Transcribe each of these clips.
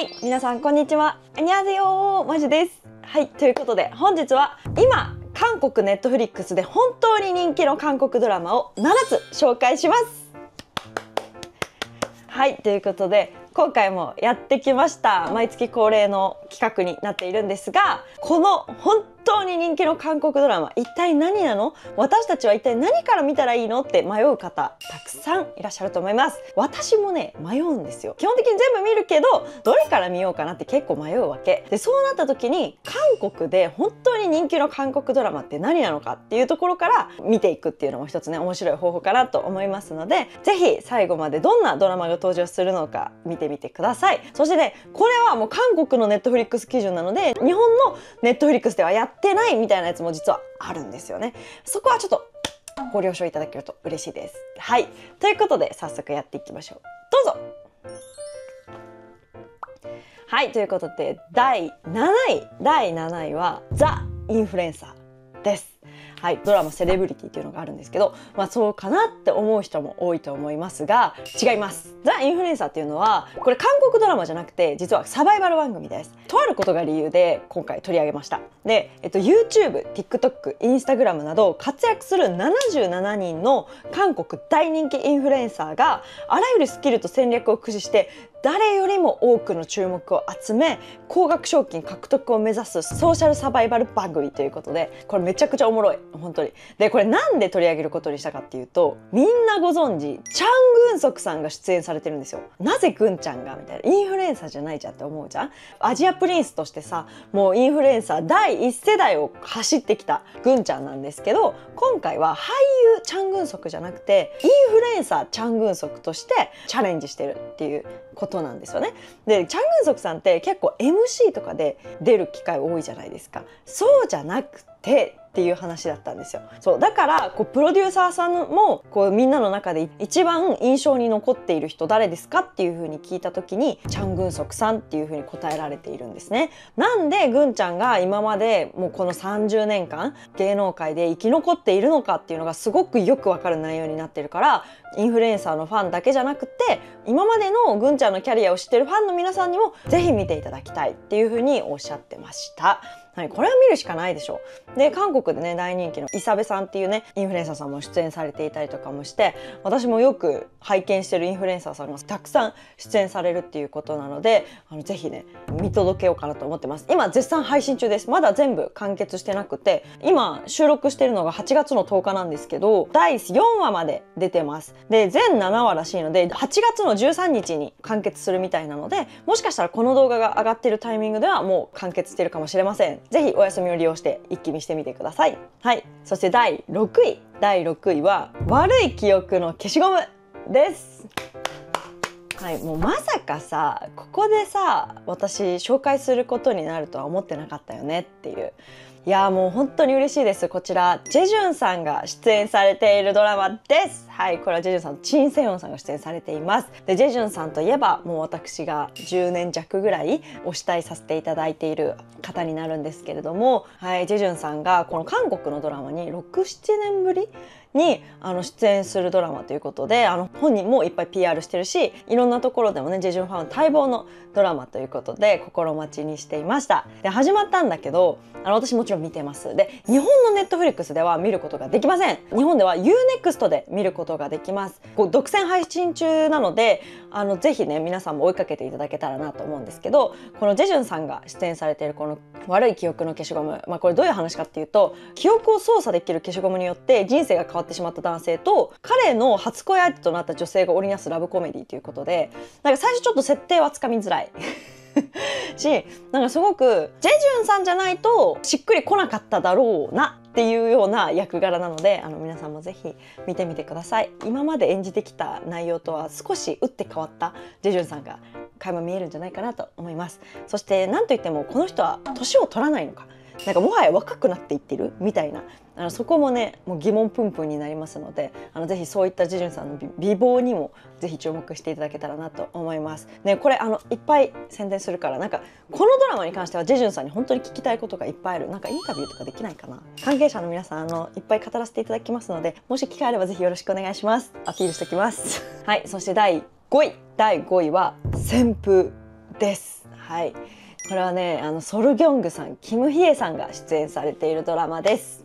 はい皆さんこんにちは。アニャゼヨマジです。はいということで本日は今韓国ネットフリックスで本当に人気の韓国ドラマを7つ紹介します。はいということで今回もやってきました。毎月恒例の企画になっているんですがこの本当に人気の韓国ドラマ。一体何なの？私たちは一体何から見たらいいの？って迷う方たくさんいらっしゃると思います。私もね迷うんですよ。基本的に全部見るけどどれから見ようかなって結構迷うわけ。でそうなった時に韓国で本当に人気の韓国ドラマって何なのかっていうところから見ていくっていうのも一つね面白い方法かなと思いますので是非最後までどんなドラマが登場するのか見てみてください。そしてねこれはもう韓国のネットフリックス基準なので日本のネットフリックスではやっててないみたいなやつも実はあるんですよね。そこはちょっとご了承いただけると嬉しいです。はい。ということで早速やっていきましょう。どうぞ。はい。ということで第7位。第7位はザ・インフルエンサーです。はい、ドラマ「セレブリティ」っていうのがあるんですけど、まあ、そうかなって思う人も多いと思いますが違います。ザ・インフルエンサーっていうのはこれ韓国ドラマじゃなくて実はサバイバル番組です。とあることが理由で今回取り上げました。で、えっと、YouTube、TikTok、Instagram など活躍する77人の韓国大人気インフルエンサーがあらゆるスキルと戦略を駆使して誰よりも多くの注目を集め高額賞金獲得を目指すソーシャルサバイバル番組ということでこれめちゃくちゃおもろい。本当に。でこれなんで取り上げることにしたかっていうとみんなご存知チャン・グンソクさんが出演されてるんですよ。なぜグンちゃんが？みたいな。インフルエンサーじゃないじゃんって思うじゃん。アジアプリンスとしてさもうインフルエンサー第一世代を走ってきたグンちゃんなんですけど今回は俳優チャン・グンソクじゃなくてインフルエンサーチャン・グンソクとしてチャレンジしてるっていうことなんですよね。でチャン・グンソクさんって結構 MC とかで出る機会多いじゃないですか。そうじゃなくてっていう話だったんですよそうだからこうプロデューサーさんもこうみんなの中で一番印象に残っている人誰ですかっていうふうに聞いた時にチャン・グンソクさんっていうふうに答えられているんですねなんでグンちゃんが今までもうこの30年間芸能界で生き残っているのかっていうのがすごくよくわかる内容になってるからインフルエンサーのファンだけじゃなくて今までのグンちゃんのキャリアを知ってるファンの皆さんにもぜひ見ていただきたいっていうふうにおっしゃってました。はい、これは見るしかないでしょう。で韓国でね大人気のイサベさんっていうねインフルエンサーさんも出演されていたりとかもして私もよく拝見してるインフルエンサーさんがたくさん出演されるっていうことなのであのぜひね見届けようかなと思ってます。今絶賛配信中です。まだ全部完結してなくて今収録してるのが8月の10日なんですけど第4話まで出てます。で全7話らしいので8月の13日に完結するみたいなのでもしかしたらこの動画が上がってるタイミングではもう完結してるかもしれません。ぜひお休みを利用して一気見してみてください。はい。そして第6位。第6位は悪い記憶の消しゴムです。はい、もうまさかさここでさ私紹介することになるとは思ってなかったよねっていう。いやもう本当に嬉しいです。こちらジェジュンさんが出演されているドラマです。はいこれはジェジュンさんとチン・セヨンさんが出演されています。でジェジュンさんといえばもう私が10年弱ぐらいお慕いさせていただいている方になるんですけれどもはいジェジュンさんがこの韓国のドラマに67年ぶりにあの出演するドラマということであの本人もいっぱい PR してるしいろんなところでもねジェジュンファン待望のドラマということで心待ちにしていました。で始まったんだけどあの私もちろん見てます。で日本のネットフリックスでは見ることができません。日本では UNEXT で見ることができます。こう独占配信中なのであのぜひね皆さんも追いかけていただけたらなと思うんですけどこのジェジュンさんが出演されているこの悪い記憶の消しゴム、まあ、これどういう話かっていうと記憶を操作できる消しゴムによって人生が変わってしまった男性と彼の初恋相手となった女性が織りなすラブコメディということでなんか最初ちょっと設定はつかみづらい。しなんかすごくジェジュンさんじゃないとしっくりこなかっただろうなっていうような役柄なのであの皆さんもぜひ見てみてください。今まで演じてきた内容とは少し打って変わったジェジュンさんが垣間見えるんじゃないかなと思います。そして何といってもこの人は年を取らないのか。なんかもはや若くなっていってるみたいな。あのそこもねもう疑問プンプンになりますのであのぜひそういったジジュンさんの美貌にもぜひ注目していただけたらなと思います。ねこれあのいっぱい宣伝するからなんかこのドラマに関してはジェジュンさんに本当に聞きたいことがいっぱいある。なんかインタビューとかできないかな。関係者の皆さんあのいっぱい語らせていただきますのでもし機会あればぜひよろしくお願いします。アピールしておきます。はいそして第5位。第5位は旋風です。はい。これはねあのソルギョングさんキム・ヒエさんが出演されているドラマです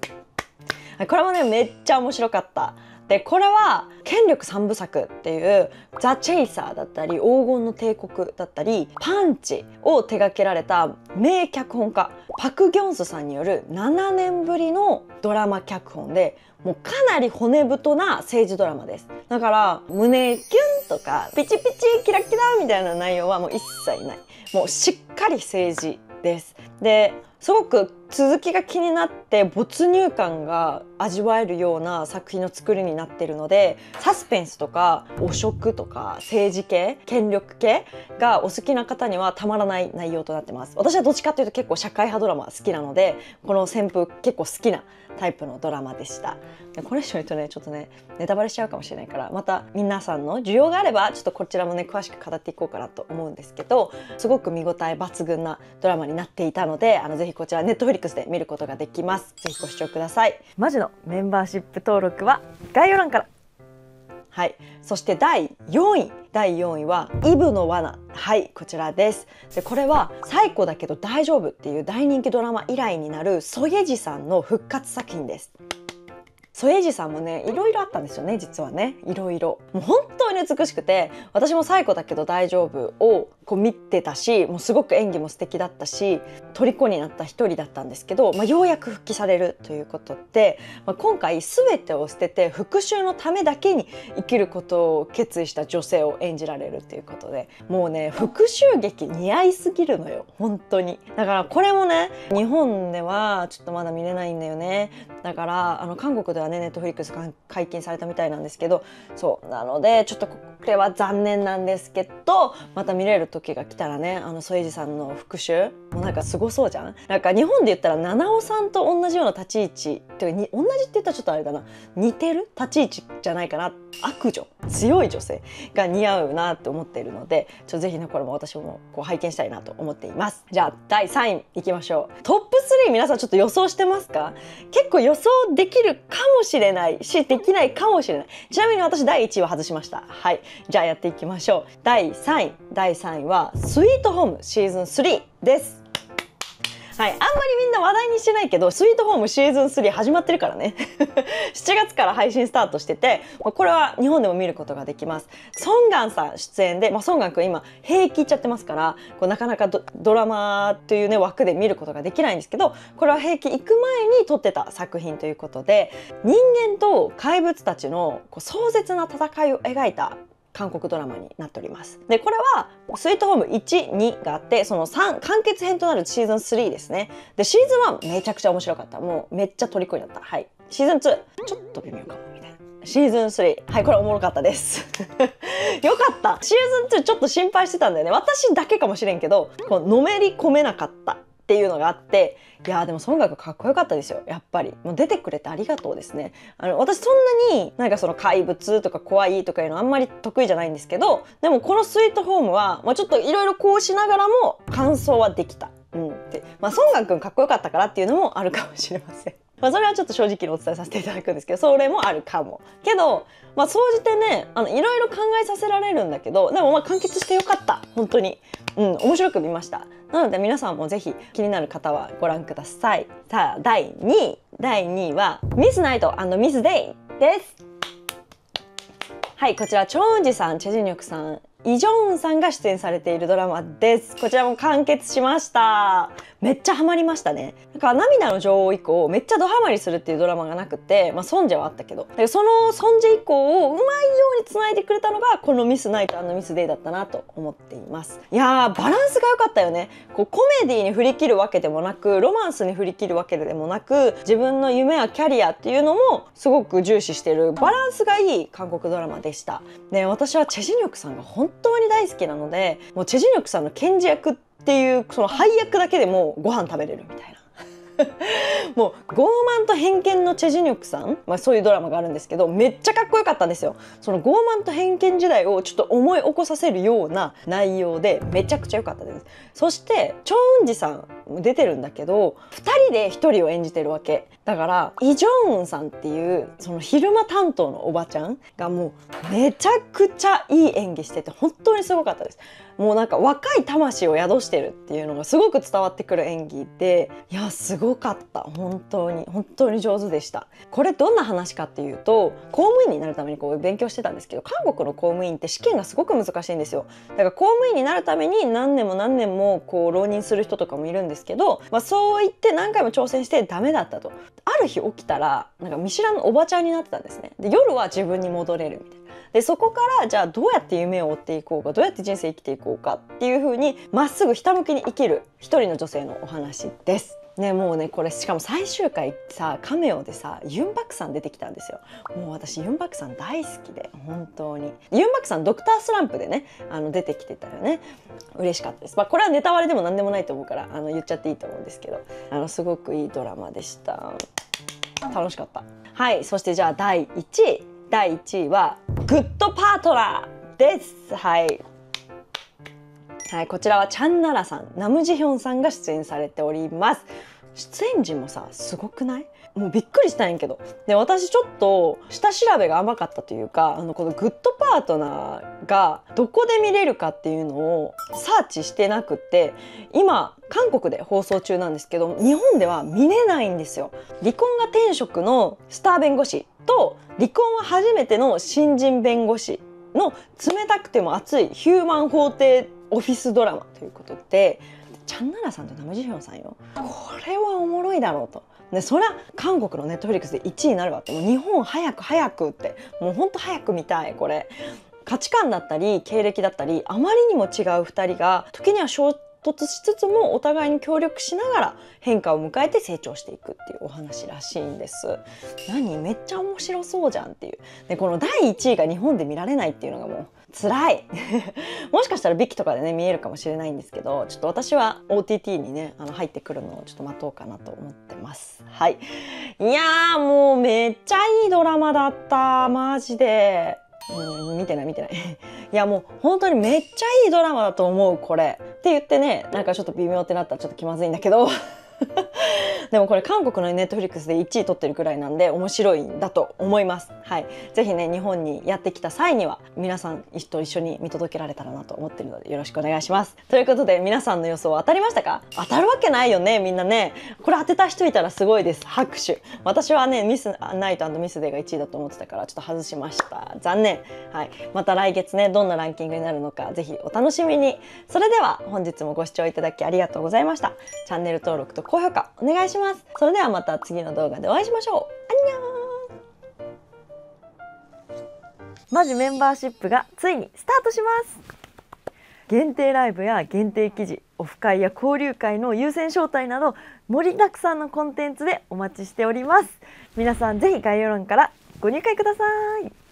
これもねめっちゃ面白かった。でこれは権力三部作っていう「ザ・チェイサー」だったり「黄金の帝国」だったり「パンチ」を手掛けられた名脚本家パク・ギョンスさんによる7年ぶりのドラマ脚本でもうかなり骨太な政治ドラマです。だから胸キュンとかピチピチキラキラみたいな内容はもう一切ない。もうしっかり政治です。ですごく続きが気になって没入感が味わえるような作品の作りになってるのでサスペンスとか汚職とか政治系権力系がお好きな方にはたまらない内容となってます。私はどっちかというと結構社会派ドラマ好きなのでこの旋風結構好きなタイプのドラマでした。これ以上言うとねちょっとねネタバレしちゃうかもしれないからまた皆さんの需要があればちょっとこちらもね詳しく語っていこうかなと思うんですけどすごく見応え抜群なドラマになっていたのであのぜひこちらネットフリックスで見ることができます。ぜひご視聴ください。マジのメンバーシップ登録は概要欄から。はい。そして第4位。第4位はイブの罠。はい。こちらです。でこれは「最古だけど大丈夫」っていう大人気ドラマ以来になるソゲジさんの復活作品ですソエジさんもねいろいろあったんですよね実はね。いろいろ。もう本当に美しくて私も最古だけど大丈夫をこう見てたしもうすごく演技も素敵だったし虜になった一人だったんですけど、まあ、ようやく復帰されるということで、まあ、今回全てを捨てて復讐のためだけに生きることを決意した女性を演じられるということでもうね復讐劇似合いすぎるのよ本当に。だからこれもね日本ではちょっとまだ見れないんだよね。だからあの韓国ではねネットフリックス解禁されたみたいなんですけどそうなのでちょっとこれは残念なんですけどまた見れる時が来たらねあの添治さんの復讐？もなんかすごそうじゃん？なんか日本で言ったら七尾さんと同じような立ち位置っていうか同じって言ったらちょっとあれだな。似てる？立ち位置じゃないかな？悪女？強い女性が似合うなって思っているのでちょぜひねこれも私もこう拝見したいなと思っています。じゃあ第3位いきましょう。トップ3皆さんちょっと予想してますか？結構予想できるかもしれないしできないかもしれない。ちなみに私第1位は外しました。はい。じゃあやっていきましょう。第3位。第3位はスイートホームシーズン3です。はい、あんまりみんな話題にしてないけどスイートホームシーズン3始まってるからね。7月から配信スタートしててこれは日本でも見ることができます。ソンガンさん出演で、まあ、ソンガン君今兵役行っちゃってますからこうなかなかドラマというね枠で見ることができないんですけどこれは兵役行く前に撮ってた作品ということで人間と怪物たちのこう壮絶な戦いを描いた韓国ドラマになっております。でこれはスイートホーム12があってその3完結編となるシーズン3ですね。でシーズン1めちゃくちゃ面白かった。もうめっちゃ虜になった。はい。シーズン2ちょっと微妙かもみたいな。シーズン3はいこれおもろかったです。よかった。シーズン2ちょっと心配してたんだよね。私だけかもしれんけどこうのめり込めなかった。っていうのがあっていやでも音楽かっこよかったですよやっぱりもう出てくれてありがとうですねあの私そんなになんかその怪物とか怖いとかいうのあんまり得意じゃないんですけどでもこのスイートホームは、まあ、ちょっといろいろこうしながらも感想はできた。うん、でまあ孫楽君かっこよかったからっていうのもあるかもしれません。まあ、それはちょっと正直にお伝えさせていただくんですけどそれもあるかも。けどまあ総じてねあのいろいろ考えさせられるんだけどでもまあ完結してよかった。本当に。うん面白く見ました。なので皆さんもぜひ気になる方はご覧ください。さあ第2位。第2位はミスナイトミスデイです。はいこちらチョンジさんチェジニョクさん。イ・ジョンウンさんが出演されているドラマです。こちらも完結しました。めっちゃハマりましたね。だから涙の女王以降めっちゃドハマりするっていうドラマがなくてまあソンジェはあったけど。だそのソンジェ以降をうまいようにつないでくれたのがこのミスナイトミスデイだったなと思っています。いやーバランスが良かったよね。こうコメディに振り切るわけでもなくロマンスに振り切るわけでもなく自分の夢やキャリアっていうのもすごく重視してるバランスがいい韓国ドラマでした。で私はチェジニョクさんが本当に大好きなのでもうチェジュニョクさんの検事役っていうその配役だけでもご飯食べれるみたいな。もう傲慢と偏見のチェジニョクさん、まあ、そういうドラマがあるんですけどめっちゃかっこよかったんですよ。その傲慢と偏見時代をちょっと思い起こさせるような内容でめちゃくちゃ良かったです。そしてチョンウンジさん出てるんだけど2人で1人を演じてるわけ。だからイ・ジョンウンさんっていうその昼間担当のおばちゃんがもうめちゃくちゃいい演技してて本当にすごかったです。もうなんか若い魂を宿してるっていうのがすごく伝わってくる演技でいやすごかった。本当に。本当に上手でした。これどんな話かっていうと公務員になるためにこう勉強してたんですけど韓国の公務員って試験がすごく難しいんですよ。だから公務員になるために何年も何年もこう浪人する人とかもいるんですけど、まあ、そう言って何回も挑戦してダメだったと。ある日起きたらなんか見知らぬおばちゃんになってたんですね。で夜は自分に戻れるみたいな。でそこからじゃあどうやって夢を追っていこうかどうやって人生生きていこうかっていう風にまっすぐひたむきに生きる一人の女性のお話です。ねもうねこれしかも最終回さカメオでさユンバクさん出てきたんですよ。もう私ユンバクさん大好きで本当に。ユンバクさんドクタースランプでねあの出てきてたよね。嬉しかったです。まあこれはネタバレでも何でもないと思うからあの言っちゃっていいと思うんですけど。あのすごくいいドラマでした。楽しかった。はいそしてじゃあ第1位。第1位はグッドパートナーです。はい。はい、こちらはチャンナラさん、ナムジヒョンさんが出演されております。出演時もさ、すごくない？もうびっくりしたんやけど。で、私ちょっと下調べが甘かったというか、あの、このグッドパートナーがどこで見れるかっていうのをサーチしてなくって、今、韓国で放送中なんですけど、日本では見れないんですよ。離婚が転職のスター弁護士と、離婚は初めての新人弁護士の冷たくても熱いヒューマン法廷オフィスドラマということでチャンナラさんとナムジヒョンさんよ。これはおもろいだろうと。でそりゃ韓国のネットフリックスで1位になるわって。もう日本早く早くって。もうほんと早く見たいこれ。価値観だったり経歴だったりあまりにも違う2人が時には衝突しつつもお互いに協力しながら変化を迎えて成長していくっていうお話らしいんです。何？めっちゃ面白そうじゃんっていう。でこの第1位が日本で見られないっていうのがもう辛い。もしかしたらビキとかでね見えるかもしれないんですけどちょっと私は OTT にねあの入ってくるのをちょっと待とうかなと思ってます。はい。いやーもうめっちゃいいドラマだった。マジで。うん見てない見てない。いやもう本当にめっちゃいいドラマだと思うこれ。って言ってねなんかちょっと微妙ってなったらちょっと気まずいんだけど。でもこれ韓国のネットフリックスで1位取ってるくらいなんで面白いんだと思います。はい。ぜひね、日本にやってきた際には皆さんと一緒に見届けられたらなと思ってるのでよろしくお願いします。ということで皆さんの予想当たりましたか？当たるわけないよね、みんなね。これ当てた人いたらすごいです。拍手。私はね、ミスナイトミスデーが1位だと思ってたからちょっと外しました。残念。はい。また来月ね、どんなランキングになるのかぜひお楽しみに。それでは本日もご視聴いただきありがとうございました。チャンネル登録と高評価お願いします。それではまた次の動画でお会いしましょう。アンニョンマジメンバーシップがついにスタートします限定ライブや限定記事オフ会や交流会の優先招待など盛りだくさんのコンテンツでお待ちしております皆さんぜひ概要欄からご入会ください